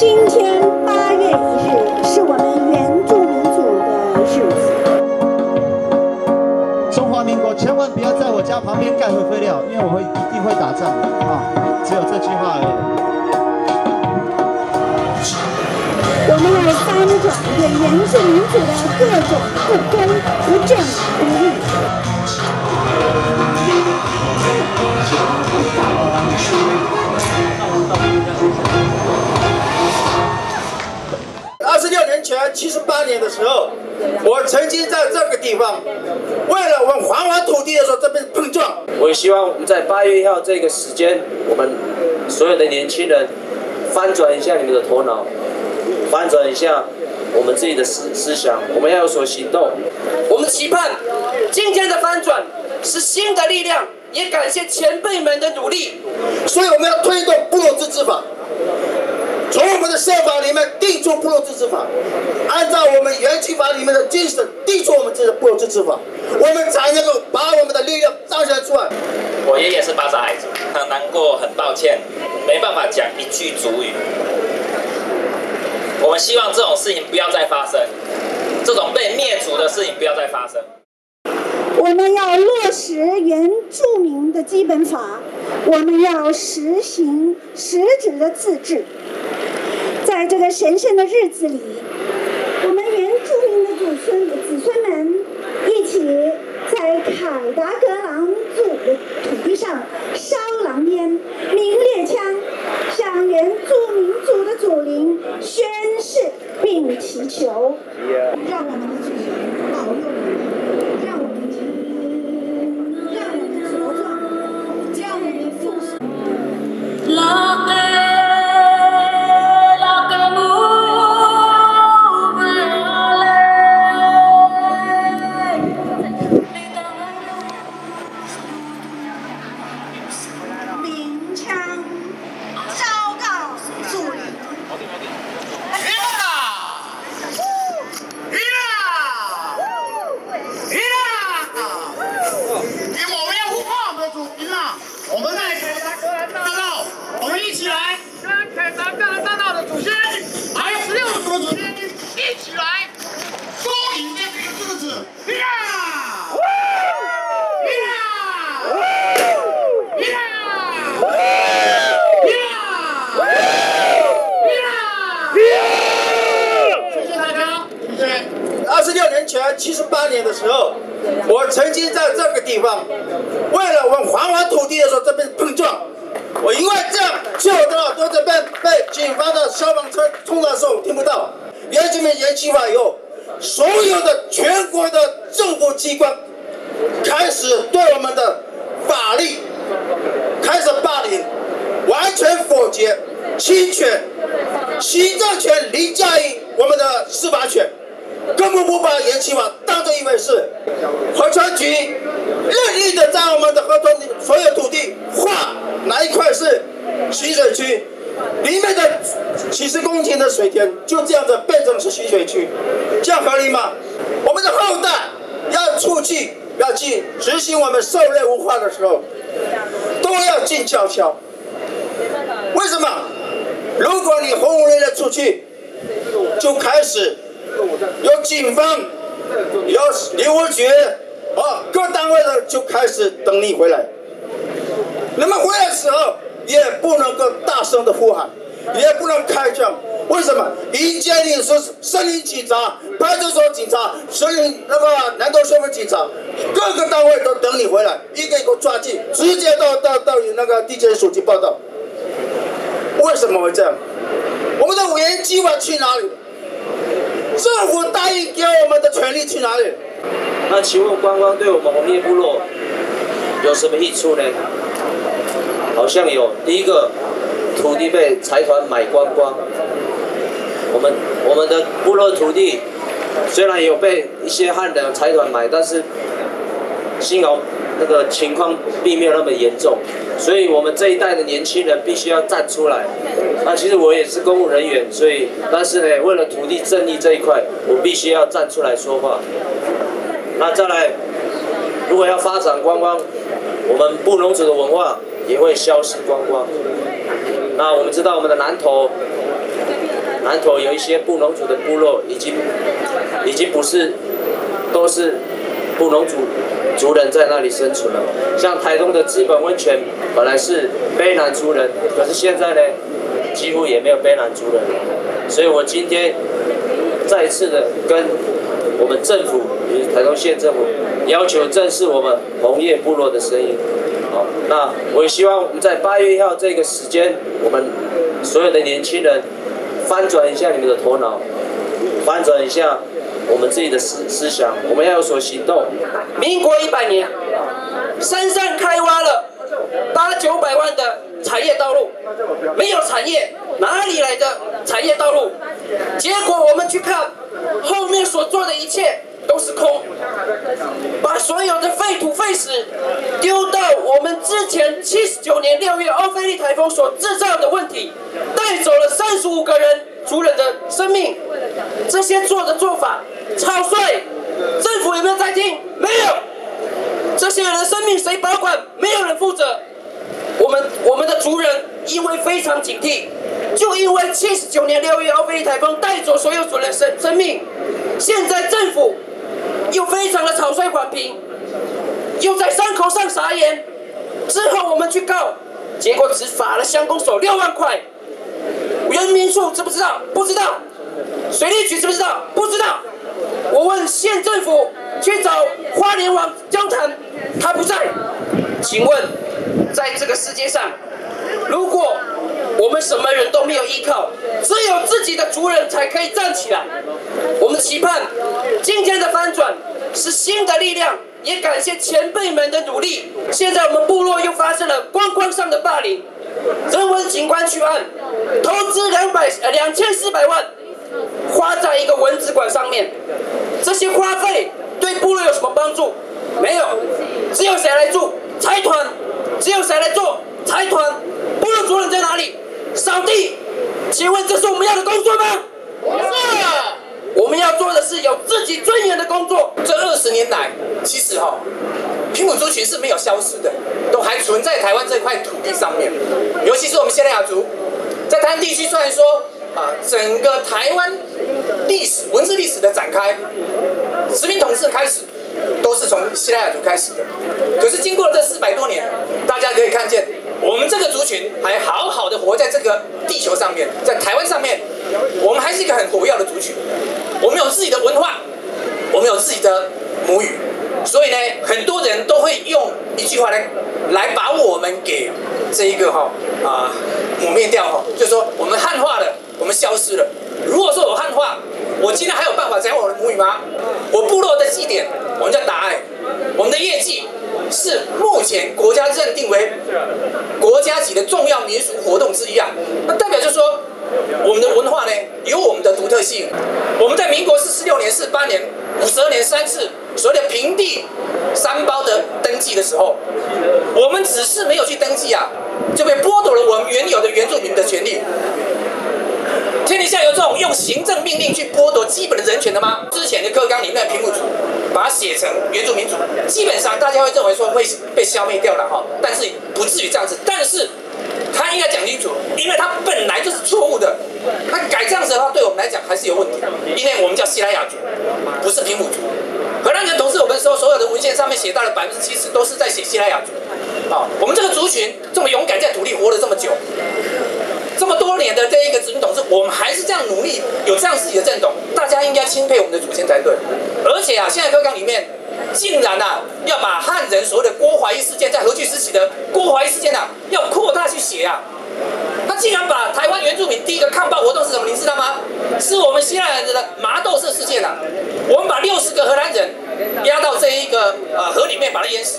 今天八月一日是我们原住民族的日子。中华民国千万不要在我家旁边盖核废料，因为我会一定会打仗啊！只有这句话而已。我们要翻转对原住民族的各种不公、不正、不义。七十八年的时候，我曾经在这个地方，为了我们还完土地的时候，这边碰撞。我也希望我们在八月一号这个时间，我们所有的年轻人翻转一下你们的头脑，翻转一下我们自己的思思想，我们要有所行动。我们期盼今天的翻转是新的力量，也感谢前辈们的努力。所以我们要推动部落自治法，从我们的宪法里面定出部落自治法，按照我们原基法里面的精神定出我们这个部落自治法，我们才能够把我们的力量彰显出来。我爷爷是巴扎孩子，很难过，很抱歉，没办法讲一句主语。我们希望这种事情不要再发生，这种被灭族的事情不要再发生。我们要落实原住民的基本法，我们要实行实质的自治。在这个神圣的日子里，二十六年前，七十八年的时候，我曾经在这个地方，为了我们还完土地的时候，这边碰撞。我因为这样，所以我的耳朵这边被警方的消防车冲的时候听不到。原住民延期法以后，所有的全国的政府机关开始对我们的法律开始霸凌，完全否决、侵权、行政权凌驾于我们的司法权。根本不把延期法当做一回事。河川局任意的在我们的河川所有土地划哪一块是蓄水区，里面的几十公顷的水田就这样子变成是蓄水区，这样合理吗？我们的后代要出去要去执行我们狩猎文化的时候，都要进教校。为什么？如果你轰轰烈烈出去，就开始。有警方，有离务局，啊，各单位的就开始等你回来。你们回来的时候也不能够大声的呼喊，也不能开枪。为什么？迎接你是森林警察、派出所警察、森林那个南投社会警察，各个单位都等你回来，一个一个抓进，直接到到到你那个地检署去报道。为什么会这样？我们的委员计划去哪里？政府答应给我们的权利去哪里？那请问观光对我们红叶部落有什么益处呢？好像有，第一个土地被财团买光光，我们我们的部落土地虽然有被一些汉人财团买，但是幸好那个情况并没有那么严重，所以我们这一代的年轻人必须要站出来。那其实我也是公务人员，所以但是呢，为了土地正义这一块，我必须要站出来说话。那再来，如果要发展观光，我们布农族的文化也会消失光光。那我们知道我们的南投南投有一些布农族的部落，已经已经不是都是布农族族人在那里生存了。像台东的资本温泉，本来是卑南族人，可是现在呢，几乎也没有卑南族人。所以我今天再次的跟我们政府，与台东县政府要求正视我们红叶部落的声音。好，那我希望我们在八月一号这个时间，我们所有的年轻人翻转一下你们的头脑，翻转一下我们自己的思思想，我们要有所行动。民国一百年，山上开挖了八九百万的产业道路，没有产业，哪里来的产业道路？结果我们去看后面所做的一切都是空，把所有的废土废石丢到我们之前七十九年六月欧菲利台风所制造的问题，带走了三十五个人族人的生命。这些做的做法草率，政府有没有在听？没有。这些人的生命谁保管？没有人负责。我们我们的族人因为非常警惕，就因为七十九年六月欧菲台风带走所有族人生生命，现在政府又非常的草率缓平，又在伤口上撒盐，之后我们去告，结果只罚了乡公所六万块，人民处知不知道？不知道，水利局知不知道？不知道。我问县政府去找花莲王江腾，他不在。请问，在这个世界上，如果我们什么人都没有依靠，只有自己的族人才可以站起来。我们期盼今天的翻转是新的力量，也感谢前辈们的努力。现在我们部落又发生了观光上的霸凌，人文景观区案投资两百呃两千四百万。花在一个蚊子馆上面，这些花费对部落有什么帮助？没有，只有谁来住？财团，只有谁来做？财团，部落主任在哪里？扫地，请问这是我们要的工作吗？不是，我们要做的是有自己尊严的工作。这二十年来，其实哈，平埔族群是没有消失的，都还存在台湾这块土地上面，尤其是我们现在雅族，在台湾地区虽然说。啊，整个台湾历史文字历史的展开，殖民统治开始都是从西拉雅族开始的。可是经过了这四百多年，大家可以看见，我们这个族群还好好的活在这个地球上面，在台湾上面，我们还是一个很活跃的族群。我们有自己的文化，我们有自己的母语，所以呢，很多人都会用一句话来来把我们给这一个哈啊抹灭掉哈，就是说我们汉化了。我们消失了。如果说我汉化，我今天还有办法讲我的母语吗？我部落的祭典，我们叫达爱，我们的业绩是目前国家认定为国家级的重要民俗活动之一啊。那代表就是说，我们的文化呢有我们的独特性。我们在民国四十六年、四八年、五十二年三次所谓的平地三包的登记的时候，我们只是没有去登记啊，就被剥夺了我们原有的原住民的权利。天底下有这种用行政命令去剥夺基本的人权的吗？之前的课纲里面的屏幕组把它写成原住民族，基本上大家会认为说会被消灭掉了哈，但是不至于这样子。但是他应该讲清楚，因为他本来就是错误的。他改这样子的话，对我们来讲还是有问题。因为我们叫西拉雅族，不是平埔族。荷兰人统治我们说，所有的文献上面写到了百分之七十都是在写西拉雅族。啊，我们这个族群这么勇敢，在土地活了这么久。这么多年的这一个殖民统治，我们还是这样努力，有这样自己的认同，大家应该钦佩我们的祖先才对。而且啊，现在课纲里面竟然啊要把汉人所谓的郭怀义事件，在何惧时期的郭怀义事件啊，要扩大去写啊。他竟然把台湾原住民第一个抗暴活动是什么，你知道吗？是我们希腊人的麻豆社事件啊。我们把六十个荷兰人压到这一个呃河里面，把他淹死。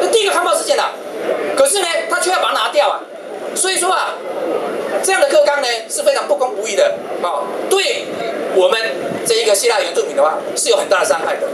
那第一个抗暴事件啊，可是呢，他却要把它拿掉啊。所以说啊。这样的课纲呢是非常不公不义的，哦，对我们这一个希腊原住民的话是有很大的伤害的。